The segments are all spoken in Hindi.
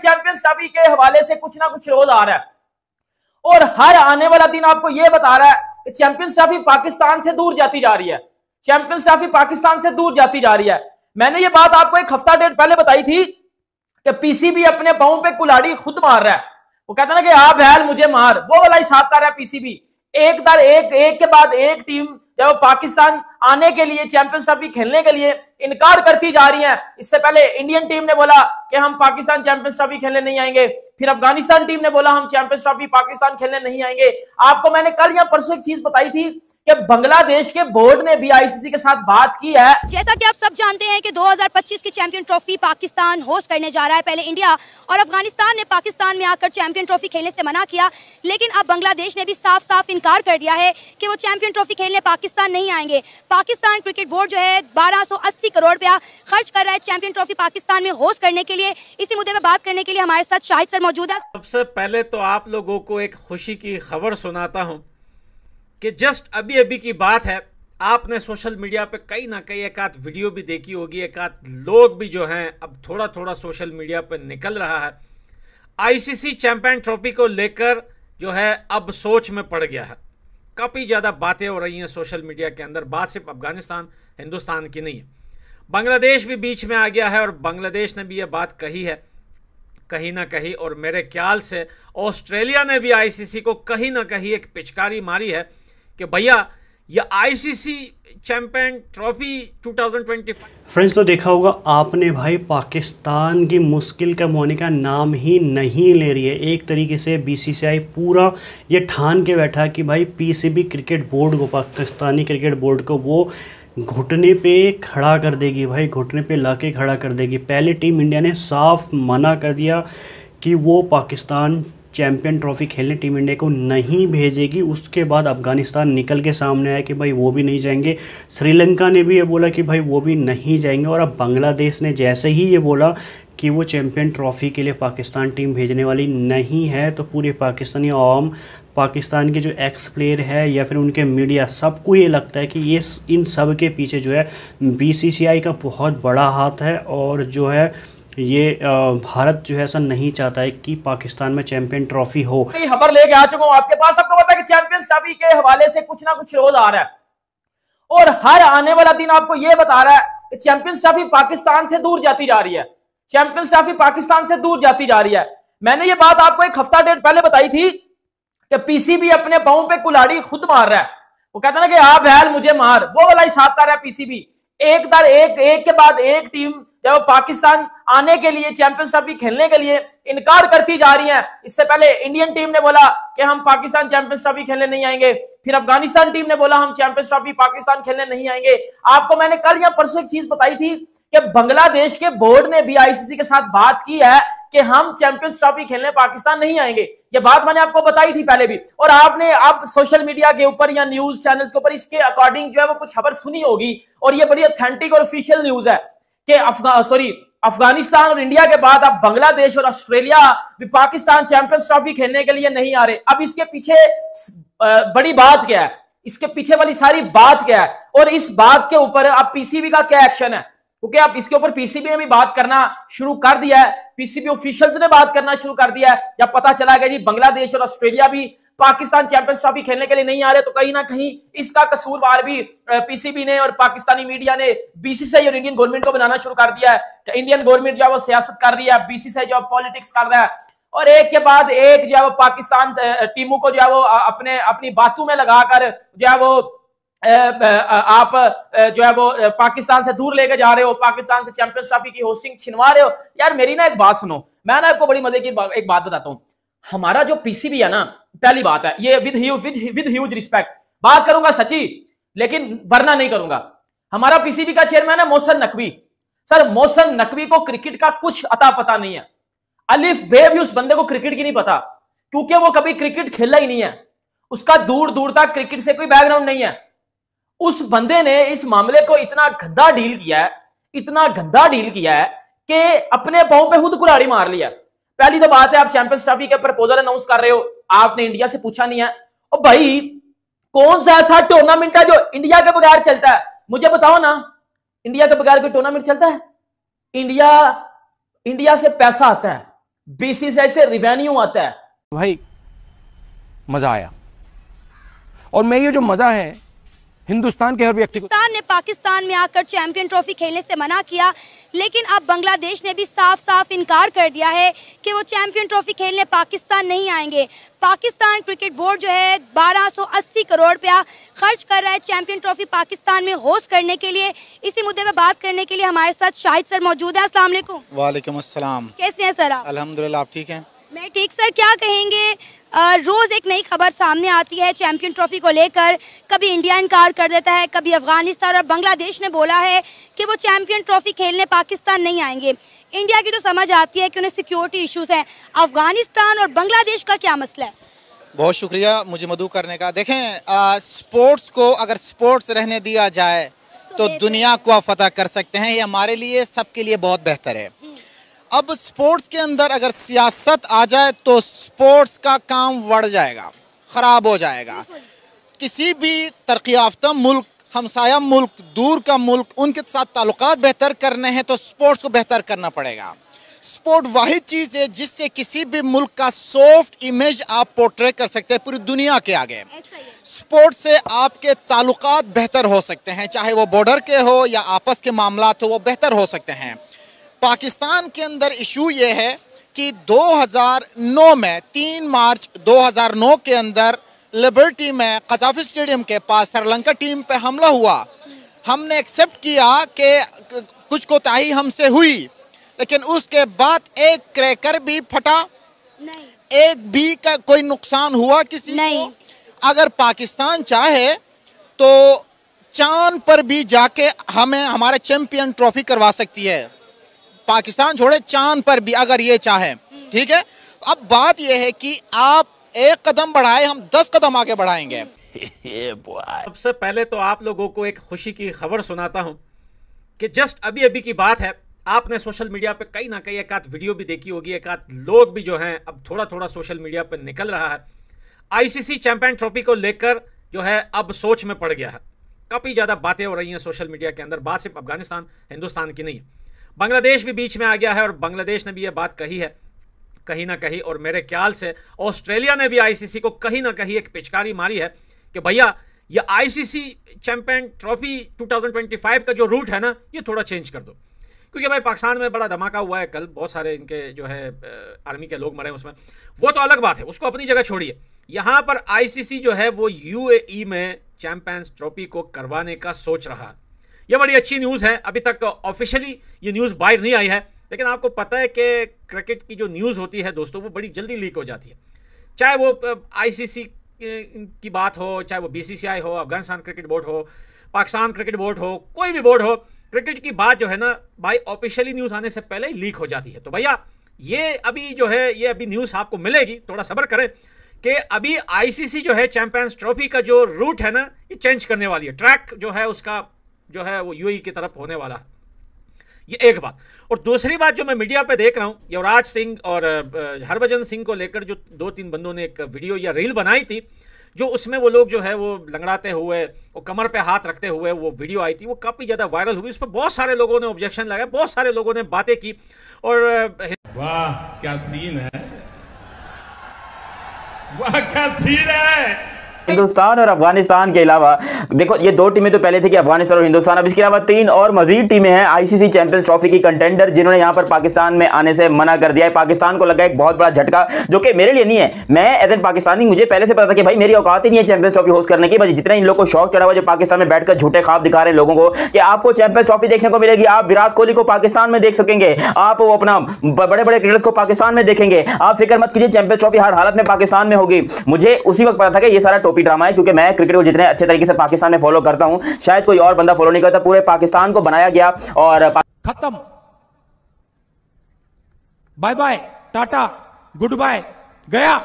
चैंपियंस ट्रॉफी के हवाले से कुछ ना कुछ रोज आ रहा है। और हर आने वाला दिन आपको यह बता रहा है कि चैंपियंस ट्रॉफी पाकिस्तान से दूर जाती जा रही है। चैंपियंस ट्रॉफी पाकिस्तान से दूर जाती जा रही है। मैंने ये बात आपको एक हफ़्ता डेढ़ पहले बताई थी कि पीसीबी अपने पाओ पे कुलाड़ी खुद मार रहा है। वो कहता ना कि आप बैल मुझे मार। वो वाला हिसाब कर रहा है पीसीबी एक दर एक एक के बाद एक टीम, जब पाकिस्तान आने के लिए चैंपियंस ट्रॉफी खेलने के लिए इनकार करती जा रही है। इससे पहले इंडियन टीम ने बोला कि हम पाकिस्तान चैंपियंस ट्रॉफी खेलने नहीं आएँगे। फिर अफ़गानिस्तान टीम ने बोला, हम चैंपियंस ट्रॉफी पाकिस्तान खेलने नहीं आएँगे। आपको मैंने कल या परसों एक चीज़ बताई थी कि बांग्लादेश के बोर्ड ने भी आईसीसी के साथ बात की है। जैसा कि आप सब जानते हैं कि 2025 की चैंपियन ट्रॉफी पाकिस्तान होस्ट करने जा रहा है। पहले इंडिया और अफ़गानिस्तान ने पाकिस्तान में आकर चैंपियन ट्रॉफी खेलने से मना किया, लेकिन अब बांग्लादेश ने भी साफ़ साफ़ इनकार कर दिया है कि वो चैंपियन ट्रॉफी खेलने पाकिस्तान नहीं आएँगे। पाकिस्तान क्रिकेट बोर्ड जो है बारह करोड़ रुपया खर्च कर रहा है चैंपियन ट्रॉफी पाकिस्तान में होस्ट करने के लिए। इसी मुद्दे में बात करने के लिए हमारे साथ शाहिद सर मौजूद है। सबसे पहले तो आप लोगों को एक खुशी की खबर सुनाता हूँ कि जस्ट अभी अभी की बात है, आपने सोशल मीडिया पे कहीं ना कहीं एक आध वीडियो भी देखी होगी, एक आध लोग भी जो हैं अब थोड़ा थोड़ा सोशल मीडिया पे निकल रहा है। आईसीसी चैंपियन ट्रॉफी को लेकर जो है अब सोच में पड़ गया है। काफ़ी ज़्यादा बातें हो रही हैं सोशल मीडिया के अंदर। बात सिर्फ़ अफ़गानिस्तान, हिंदुस्तान की नहीं है। बांग्लादेश भी बीच में आ गया है और बांग्लादेश ने भी ये बात कही है, कहीं ना कहीं। और मेरे ख्याल से ऑस्ट्रेलिया ने भी आईसीसी को कहीं ना कहीं एक पिचकारी मारी है कि भैया ये आईसीसी चैंपियन ट्रॉफी 2025 फ्रेंड्स तो देखा होगा, आपने भाई पाकिस्तान की मुश्किल का होने का नाम ही नहीं ले रही है। एक तरीके से बीसीसीआई पूरा ये ठान के बैठा कि भाई पीसीबी क्रिकेट बोर्ड को, पाकिस्तानी क्रिकेट बोर्ड को वो घुटने पे खड़ा कर देगी, भाई घुटने पे लाके खड़ा कर देगी। पहले टीम इंडिया ने साफ़ मना कर दिया कि वो पाकिस्तान चैम्पियन ट्रॉफी खेलने टीम इंडिया को नहीं भेजेगी। उसके बाद अफ़गानिस्तान निकल के सामने आया कि भाई वो भी नहीं जाएँगे। श्रीलंका ने भी ये बोला कि भाई वो भी नहीं जाएँगे और अब बांग्लादेश ने जैसे ही ये बोला कि वो चैम्पियन ट्रॉफ़ी के लिए पाकिस्तान टीम भेजने वाली नहीं है तो पूरे पाकिस्तानी आवाम, पाकिस्तान के जो एक्स प्लेयर है या फिर उनके मीडिया, सबको ये लगता है कि ये इन सब के पीछे जो है, बीसीसीआई का बहुत बड़ा हाथ है और जो है ये भारत जो है ऐसा नहीं चाहता है कि पाकिस्तान में चैंपियन ट्रॉफी हो। खबर लेके आ चुका हूँ। आपके पास आपको पता है कि चैंपियन ट्रॉफी के हवाले से कुछ ना कुछ रोज आ रहा है। और हर आने वाला दिन आपको यह बता रहा है कि चैंपियंस ट्रॉफी पाकिस्तान से दूर जाती जा रही है। चैंपियंस ट्रॉफी पाकिस्तान से दूर जाती जा रही है। मैंने ये बात आपको एक हफ़्ता डेढ़ पहले बताई थी कि पीसीबी अपने पाओ पे कुलाड़ी खुद मार रहा है। वो कहता ना कि आप बैल मुझे मार। वो वाला हिसाब कर रहा है पीसीबी। एक दर एक एक के बाद एक टीम जब पाकिस्तान आने के लिए चैंपियंस ट्रॉफी खेलने के लिए इनकार करती जा रही है, इससे पहले इंडियन टीम ने बोला कि हम पाकिस्तान चैंपियंस ट्रॉफी खेलने नहीं आएँगे। फिर अफ़गानिस्तान टीम ने बोला, हम चैंपियंस ट्रॉफी पाकिस्तान खेलने नहीं आएँगे। आपको मैंने कल या परसों एक चीज़ बताई थी कि बांग्लादेश के बोर्ड ने भी आईसीसी के साथ बात की है कि हम चैंपियंस ट्रॉफी खेलने पाकिस्तान नहीं आएँगे। ये बात मैंने आपको बताई थी पहले भी। और आपने आप सोशल मीडिया के ऊपर या न्यूज़ चैनल्स के ऊपर इसके अकॉर्डिंग जो है वो कुछ खबर सुनी होगी। और ये बड़ी ऑथेंटिक और ऑफिशियल न्यूज़ है। कि अफगा सॉरी अफ़गानिस्तान और इंडिया के बाद अब बांग्लादेश और ऑस्ट्रेलिया भी पाकिस्तान चैंपियंस ट्रॉफी खेलने के लिए नहीं आ रहे। अब इसके पीछे बड़ी बात क्या है? इसके पीछे वाली सारी बात क्या है? और इस बात के ऊपर अब पीसीबी का क्या एक्शन है? क्योंकि अब इसके ऊपर पीसीबी ने भी बात करना शुरू कर दिया है। पीसीबी ऑफिशियल्स ने बात करना शुरू कर दिया है। जब पता चला गया जी, बांग्लादेश और ऑस्ट्रेलिया भी पाकिस्तान चैंपियंस ट्रॉफी खेलने के लिए नहीं आ रहे तो कहीं ना कहीं इसका कसूरवार भी पीसीबी ने और पाकिस्तानी मीडिया ने बीसीसीआई और इंडियन गवर्नमेंट को बनाना शुरू कर दिया है। कि इंडियन गवर्नमेंट जो है वो सियासत कर रही है बीसीसीआई जो पॉलिटिक्स कर रहा है। और एक के बाद एक जो है वो पाकिस्तान टीमों को जो है वो अपने, अपनी बातों में लगाकर जो है वो आप जो है वो पाकिस्तान से दूर लेके जा रहे हो, पाकिस्तान से चैंपियंस ट्रॉफी की होस्टिंग छिनवा रहे हो। यार मेरी ना एक बात सुनो, मैं ना आपको बड़ी मज़े की एक बात बताता हूँ। हमारा जो पीसीबी है ना पहली बात है, ये with with with huge respect बात करूँगा सची, लेकिन वरना नहीं करूँगा। हमारा पीसीबी का चेयरमैन है मोहसन नकवी। सर, मोहसन नकवी को क्रिकेट का कुछ अता पता नहीं है। अलिफ बे भी उस बंदे को क्रिकेट की नहीं पता, क्योंकि वो कभी क्रिकेट खेला ही नहीं है। उसका दूर दूर तक क्रिकेट से कोई बैकग्राउंड नहीं है। उस बंदे ने इस मामले को इतना गंदा डील किया है, इतना गंदा डील किया है कि अपने पाओ पे खुद कुलाड़ी मार लिया। पहली तो बात है, आप चैंपियंस ट्रॉफी के प्रपोजल अनाउंस कर रहे हो। आपने इंडिया से पूछा नहीं है। और भाई, कौन सा ऐसा टूर्नामेंट है जो इंडिया के बगैर चलता है? मुझे बताओ ना, इंडिया के बगैर कोई टूर्नामेंट चलता है? इंडिया इंडिया से पैसा आता है बीसीसीआई से रिवेन्यू आता है। भाई, मज़ा आया। और मैं ये जो मज़ा है हिंदुस्तान के हर व्यक्ति पाकिस्तान ने पाकिस्तान में आकर चैंपियन ट्रॉफी खेलने से मना किया लेकिन अब बांग्लादेश ने भी साफ़ साफ़ इनकार कर दिया है कि वो चैंपियन ट्रॉफी खेलने पाकिस्तान नहीं आएँगे। पाकिस्तान क्रिकेट बोर्ड जो है 1280 करोड़ रुपया खर्च कर रहा है चैंपियन ट्रॉफी पाकिस्तान में होस्ट करने के लिए। इसी मुद्दे पर बात करने के लिए हमारे साथ शाहिद सर मौजूद है। अस्सलाम वालेकुम। वालेकुम कैसे हैं सर आप? अल्हम्दुलिल्लाह आप ठीक हैं? मैं ठीक सर क्या कहेंगे? रोज एक नई खबर सामने आती है चैंपियन ट्रॉफी को लेकर। कभी इंडिया इनकार कर देता है कभी अफ़गानिस्तान और बांग्लादेश ने बोला है कि वो चैंपियन ट्रॉफी खेलने पाकिस्तान नहीं आएँगे। इंडिया की तो समझ आती है कि उन्हें सिक्योरिटी इश्यूज़ हैं। अफ़गानिस्तान और बांग्लादेश का क्या मसला है? बहुत शुक्रिया मुझे मधु करने का। देखें आ, स्पोर्ट्स को अगर स्पोर्ट्स रहने दिया जाए तो बेहतर दुनिया को आप फतह कर सकते हैं। ये हमारे लिए सबके लिए बहुत बेहतर है। अब स्पोर्ट्स के अंदर अगर सियासत आ जाए तो स्पोर्ट्स का काम बढ़ जाएगा ख़राब हो जाएगा। किसी भी तरक्की याफ्ता मुल्क हमसाया मुल्क दूर का मुल्क उनके साथ ताल्लुकात बेहतर करने हैं तो स्पोर्ट्स को बेहतर करना पड़ेगा। स्पोर्ट वाहिद चीज़ है जिससे किसी भी मुल्क का सॉफ्ट इमेज आप पोर्ट्रे कर सकते हैं पूरी दुनिया के आगे। स्पोर्ट से आपके ताल्लुकात बेहतर हो सकते हैं चाहे वो बॉर्डर के हो या आपस के मामला हो वो बेहतर हो सकते हैं। पाकिस्तान के अंदर इशू ये है कि 2009 में 3 मार्च 2009 के अंदर लिबर्टी में कजाफी स्टेडियम के पास श्रीलंका टीम पे हमला हुआ। हमने एक्सेप्ट किया कि कुछ कोताही हमसे हुई लेकिन उसके बाद एक क्रैकर भी फटा। नहीं। एक भी का कोई नुकसान हुआ किसी नहीं। को अगर पाकिस्तान चाहे तो चाँद पर भी जाके हमें हमारे चैंपियन ट्रॉफी करवा सकती है। पाकिस्तान छोड़े चाँद पर भी अगर ये चाहे। ठीक है? अब बात यह है कि आप एक कदम बढ़ाए हम दस कदम आगे बढ़ाएँगे। सबसे पहले तो आप लोगों को एक खुशी की खबर सुनाता हूँ कि जस्ट अभी अभी की बात है आपने सोशल मीडिया पे कहीं ना कहीं एक आध वीडियो भी देखी होगी एक आध लोग भी जो हैं अब थोड़ा थोड़ा सोशल मीडिया पे निकल रहा है। आईसीसी चैंपियन ट्रॉफी को लेकर जो है अब सोच में पड़ गया है। काफ़ी ज़्यादा बातें हो रही हैं सोशल मीडिया के अंदर बात सिर्फ़ अफ़गानिस्तान हिंदुस्तान की नहीं है। बांग्लादेश भी बीच में आ गया है और बांग्लादेश ने भी ये बात कही है, कहीं ना कहीं। और मेरे ख्याल से ऑस्ट्रेलिया ने भी आईसीसी को कहीं ना कहीं एक पिचकारी मारी है कि भैया, ये आईसीसी चैंपियन ट्रॉफी 2025 का जो रूट है ना, ये थोड़ा चेंज कर दो। क्योंकि भाई पाकिस्तान में बड़ा धमाका हुआ है कल, बहुत सारे इनके जो है आर्मी के लोग मरे उसमें। वो तो अलग बात है, उसको अपनी जगह छोड़िए। यहाँ पर आईसीसी जो है, वो यूएई में चैंपियंस ट्रॉफी को करवाने का सोच रहा है। ये बड़ी अच्छी न्यूज़ है। अभी तक ऑफिशियली ये न्यूज़ बाहर नहीं आई है। लेकिन आपको पता है कि क्रिकेट की जो न्यूज़ होती है दोस्तों, वो बड़ी जल्दी लीक हो जाती है। चाहे वो आईसीसी की बात हो, चाहे वो बीसीसीआई हो अफ़गानिस्तान क्रिकेट बोर्ड हो पाकिस्तान क्रिकेट बोर्ड हो, कोई भी बोर्ड हो क्रिकेट की बात जो है ना, भाई ऑफिशियली न्यूज़ आने से पहले ही लीक हो जाती है। तो भैया, ये अभी जो है, ये अभी न्यूज़ आपको मिलेगी। थोड़ा सब्र करें कि अभी आईसीसी जो है चैंपियंस ट्रॉफी का जो रूट है ना, ये चेंज करने वाली है। ट्रैक जो है उसका जो है वो यूएई की तरफ़ होने वाला ये एक बात। और दूसरी बात जो मैं मीडिया पे देख रहा हूँ, युवराज सिंह और हरभजन सिंह को लेकर जो दो तीन बंदों ने एक वीडियो या रील बनाई थी, जो उसमें वो लोग जो है वो लंगड़ाते हुए, वो कमर पे हाथ रखते हुए वो वीडियो आई थी, वो काफ़ी ज़्यादा वायरल हुई। उस पर बहुत सारे लोगों ने ऑब्जेक्शन लगाया बहुत सारे लोगों ने बातें की। और वाह, क्या सीन है? वाह, क्या सीन है? हिंदुस्तान और अफ़गानिस्तान के अलावा, देखो, ये दो टीमें तो पहले थी कि अफ़गानिस्तान और हिंदुस्तान अब इसके अलावा तीन और मजीद टीमें हैं आईसीसी चैंपियंस ट्रॉफी की कंटेंडर जिन्होंने यहाँ पर पाकिस्तान में आने से मना कर दिया है। पाकिस्तान को लगा एक बहुत बड़ा झटका, जो कि मेरे लिए नहीं है। मैं एज एन पाकिस्तानी, मुझे पहले से पता था कि भाई, मेरी औकात ही नहीं है चैंपियंस ट्रॉफी होस्ट करने की। बस जितना इन लोगों को शौक चढ़ा हुआ जो पाकिस्तान में बैठकर झूठे खाब दिखा रहे लोगों को, कि आपको चैंपियंस ट्रॉफी देखने को मिलेगी। आप विराट कोहली को पाकिस्तान में देख सकेंगे। आप अपना बड़े बड़े क्रिकेटर्स को पाकिस्तान में देखेंगे। आप फ़िक्र मत कीजिए चैंपियंस ट्रॉफी हर हालत में पाकिस्तान में होगी। मुझे उसी वक्त पता था कि ये सारा टोपी ड्रामा है क्योंकि मैं क्रिकेट को जितने अच्छे तरीके से पाकिस्तान में फॉलो करता हूँ शायद कोई और बंदा फॉलो नहीं करता पूरे पाकिस्तान को बनाया गया और खत्म। Bye bye tata goodbye गया।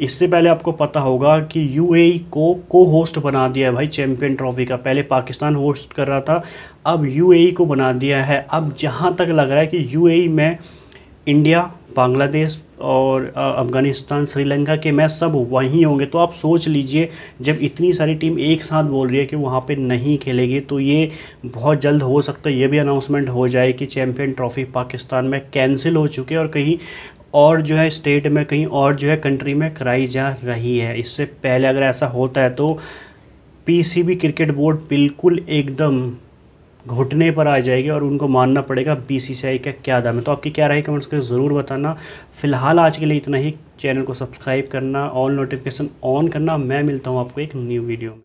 इससे पहले आपको पता होगा कि यूएई को को होस्ट बना दिया है भाई चैंपियन ट्रॉफी का। पहले पाकिस्तान होस्ट कर रहा था अब यूएई को बना दिया है। अब जहाँ तक लग रहा है कि यूएई में इंडिया, बांग्लादेश और अफ़गानिस्तान, श्रीलंका के मैच सब वहीं होंगे। तो आप सोच लीजिए, जब इतनी सारी टीम एक साथ बोल रही है कि वहाँ पे नहीं खेलेगी तो ये बहुत जल्द हो सकता है। ये भी अनाउंसमेंट हो जाए कि चैम्पियन ट्रॉफी पाकिस्तान में कैंसिल हो चुके और कहीं और जो है स्टेट में, कहीं और जो है कंट्री में कराई जा रही है। इससे पहले अगर ऐसा होता है तो पीसीबी क्रिकेट बोर्ड बिल्कुल एकदम घुटने पर आ जाएगी और उनको मानना पड़ेगा बीसीसीआई का क्या दाम है। तो आपकी क्या राय कमेंट्स करके ज़रूर बताना। फ़िलहाल आज के लिए इतना ही। चैनल को सब्सक्राइब करना, ऑल नोटिफिकेशन ऑन करना। मैं मिलता हूँ आपको एक न्यू वीडियो में।